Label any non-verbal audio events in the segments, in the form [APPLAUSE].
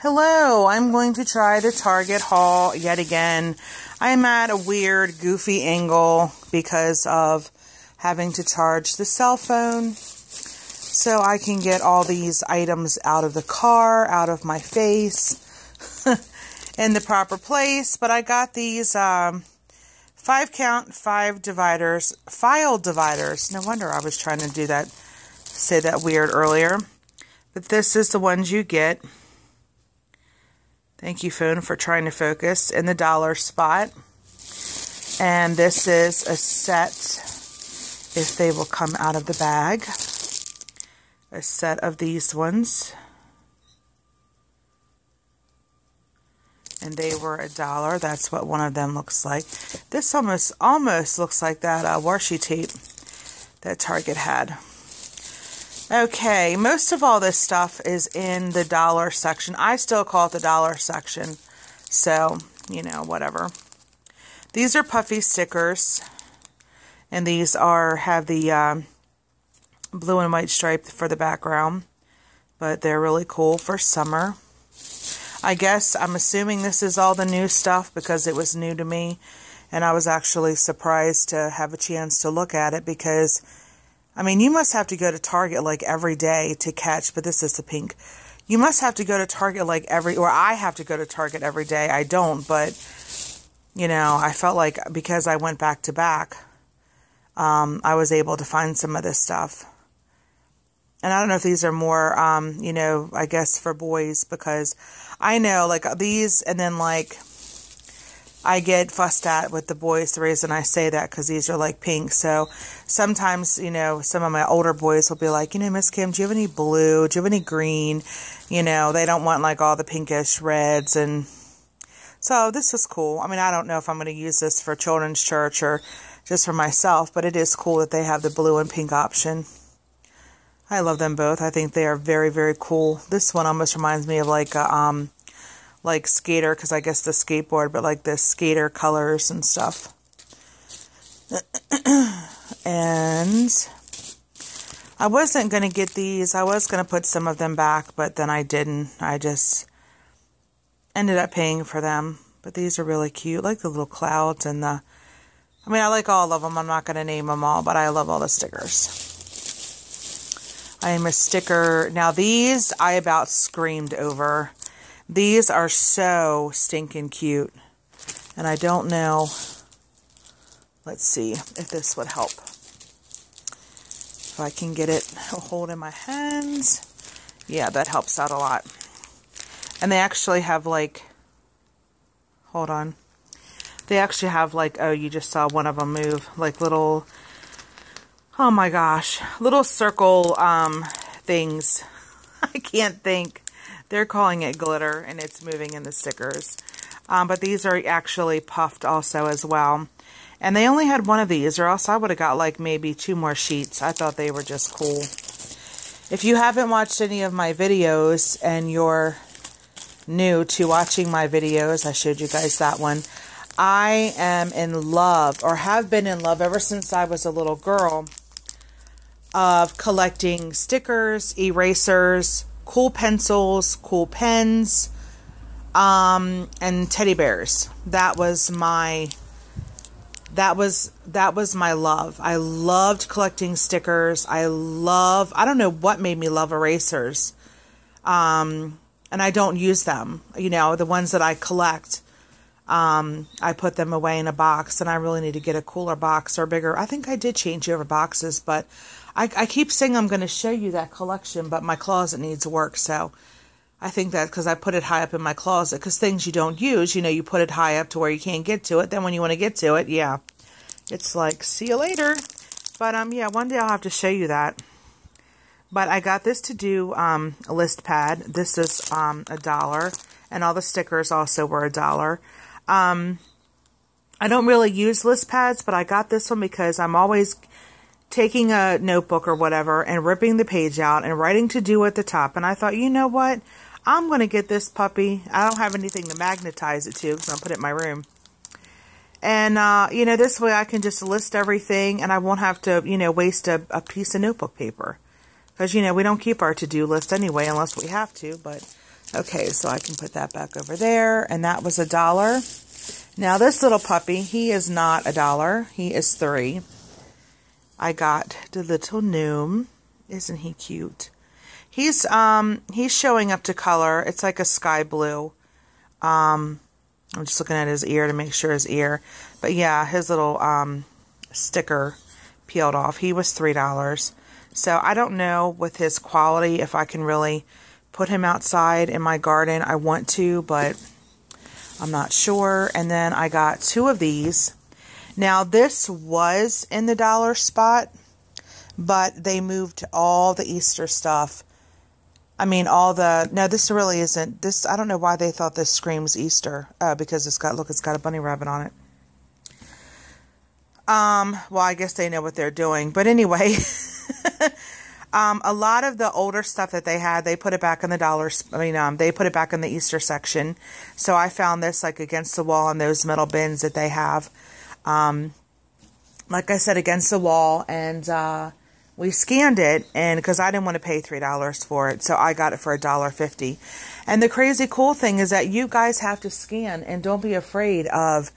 Hello, I'm going to try the Target haul yet again. I'm at a weird, goofy angle because of having to charge the cell phone so I can get all these items out of the car, out of my face, [LAUGHS] in the proper place. But I got these um, five count, five dividers, file dividers. No wonder I was trying to do that, say that weird earlier. But this is the ones you get. Thank you, phone, for trying to focus in the dollar spot. And this is a set, if they will come out of the bag, a set of these ones. And they were a dollar. That's what one of them looks like. This almost almost looks like that uh, washi tape that Target had. Okay, most of all this stuff is in the dollar section. I still call it the dollar section. So, you know, whatever. These are puffy stickers. And these are, have the um, blue and white stripe for the background. But they're really cool for summer. I guess, I'm assuming this is all the new stuff because it was new to me. And I was actually surprised to have a chance to look at it because I mean, you must have to go to Target like every day to catch, but this is the pink. You must have to go to Target like every, or I have to go to Target every day. I don't, but, you know, I felt like because I went back to back, um, I was able to find some of this stuff. And I don't know if these are more, um, you know, I guess for boys because I know like these and then like I get fussed at with the boys. The reason I say that because these are like pink. So sometimes, you know, some of my older boys will be like, you know, Miss Kim, do you have any blue? Do you have any green? You know, they don't want like all the pinkish reds and so this is cool. I mean, I don't know if I'm going to use this for children's church or just for myself, but it is cool that they have the blue and pink option. I love them both. I think they are very, very cool. This one almost reminds me of like a, um, like skater because I guess the skateboard, but like the skater colors and stuff. [CLEARS THROAT] and I wasn't going to get these. I was going to put some of them back, but then I didn't. I just ended up paying for them. But these are really cute, like the little clouds and the. I mean, I like all of them. I'm not going to name them all, but I love all the stickers. I am a sticker. Now, these I about screamed over. These are so stinking cute. And I don't know. Let's see if this would help. If I can get it a hold in my hands. Yeah, that helps out a lot. And they actually have like, hold on. They actually have like, oh, you just saw one of them move. Like little, oh my gosh, little circle um, things. [LAUGHS] I can't think. They're calling it glitter, and it's moving in the stickers. Um, but these are actually puffed also as well. And they only had one of these, or else I would have got like maybe two more sheets. I thought they were just cool. If you haven't watched any of my videos and you're new to watching my videos, I showed you guys that one. I am in love, or have been in love ever since I was a little girl, of collecting stickers, erasers, cool pencils, cool pens, um, and teddy bears. That was my that was that was my love. I loved collecting stickers. I love I don't know what made me love erasers. Um, and I don't use them. You know, the ones that I collect, um, I put them away in a box, and I really need to get a cooler box or bigger. I think I did change over boxes, but I, I keep saying I'm going to show you that collection, but my closet needs work. So I think that because I put it high up in my closet, because things you don't use, you know, you put it high up to where you can't get to it. Then when you want to get to it, yeah, it's like, see you later. But, um, yeah, one day I'll have to show you that. But I got this to do um, a list pad. This is um, a dollar. And all the stickers also were a dollar. Um, I don't really use list pads, but I got this one because I'm always taking a notebook or whatever and ripping the page out and writing to do at the top. And I thought, you know what? I'm going to get this puppy. I don't have anything to magnetize it to because I'll put it in my room. And, uh, you know, this way I can just list everything and I won't have to, you know, waste a, a piece of notebook paper. Because, you know, we don't keep our to-do list anyway unless we have to. But Okay, so I can put that back over there. And that was a dollar. Now this little puppy, he is not a dollar. He is three. I got the little gnome. Isn't he cute? He's um he's showing up to color. It's like a sky blue. Um I'm just looking at his ear to make sure his ear. But yeah, his little um sticker peeled off. He was $3. So I don't know with his quality if I can really put him outside in my garden. I want to, but I'm not sure. And then I got two of these. Now this was in the dollar spot, but they moved all the Easter stuff. I mean, all the, no, this really isn't, this, I don't know why they thought this screams Easter, uh, because it's got, look, it's got a bunny rabbit on it. Um, well, I guess they know what they're doing. But anyway, [LAUGHS] um, a lot of the older stuff that they had, they put it back in the dollars. I mean, um, they put it back in the Easter section. So I found this like against the wall in those metal bins that they have. Um, like I said, against the wall. And, uh, we scanned it and because I didn't want to pay $3 for it. So I got it for a dollar fifty. And the crazy cool thing is that you guys have to scan and don't be afraid of,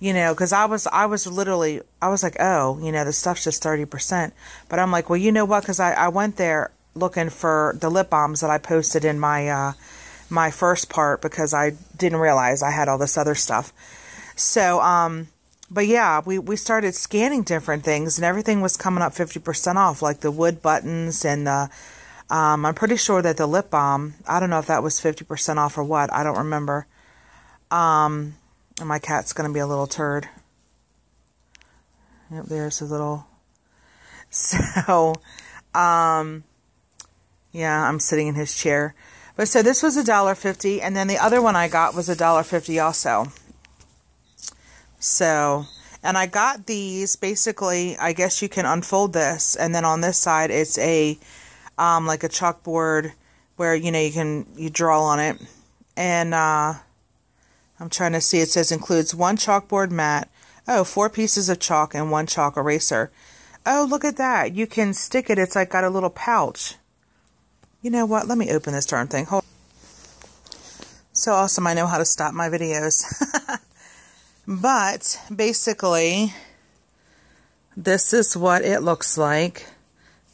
you know, because I was I was literally I was like, oh, you know, the stuff's just thirty percent. But I'm like, well, you know what? Because I I went there looking for the lip balms that I posted in my uh, my first part because I didn't realize I had all this other stuff. So um, but yeah, we we started scanning different things and everything was coming up fifty percent off, like the wood buttons and the. Um, I'm pretty sure that the lip balm, I don't know if that was 50% off or what. I don't remember. Um, and my cat's going to be a little turd. Yep, there's a little... [LAUGHS] So, um, yeah, I'm sitting in his chair. But so this was a dollar fifty, and then the other one I got was a dollar fifty also. So, and I got these basically. I guess you can unfold this, and then on this side it's a um, like a chalkboard where you know you can you draw on it, and uh, I'm trying to see. It says includes one chalkboard mat. Oh, four pieces of chalk and one chalk eraser. Oh, look at that. You can stick it. It's like got a little pouch. You know what? Let me open this darn thing. Hold. So awesome. I know how to stop my videos. [LAUGHS] but basically, this is what it looks like.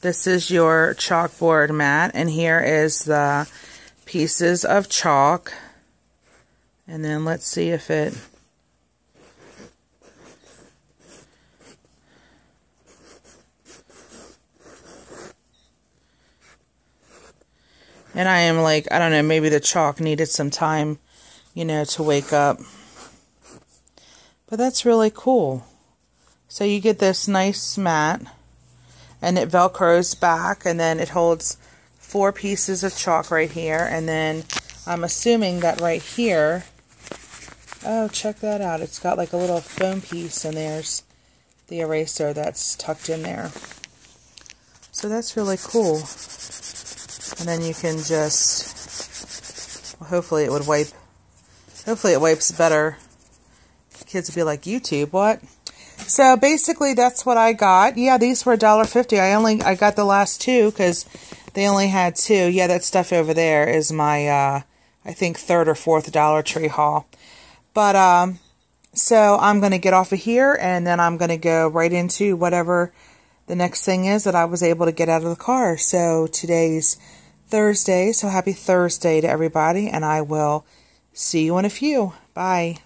This is your chalkboard mat. And here is the pieces of chalk. And then let's see if it... And I am like, I don't know, maybe the chalk needed some time, you know, to wake up. But that's really cool. So you get this nice mat, and it velcros back, and then it holds four pieces of chalk right here, and then I'm assuming that right here Oh, check that out. It's got like a little foam piece and there's the eraser that's tucked in there. So that's really cool. And then you can just, well, hopefully it would wipe, hopefully it wipes better. Kids would be like, YouTube, what? So basically that's what I got. Yeah, these were $1.50. I only, I got the last two because they only had two. Yeah, that stuff over there is my, uh, I think third or fourth Dollar Tree haul. But um, so I'm going to get off of here and then I'm going to go right into whatever the next thing is that I was able to get out of the car. So today's Thursday. So happy Thursday to everybody and I will see you in a few. Bye.